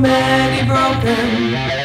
many broken.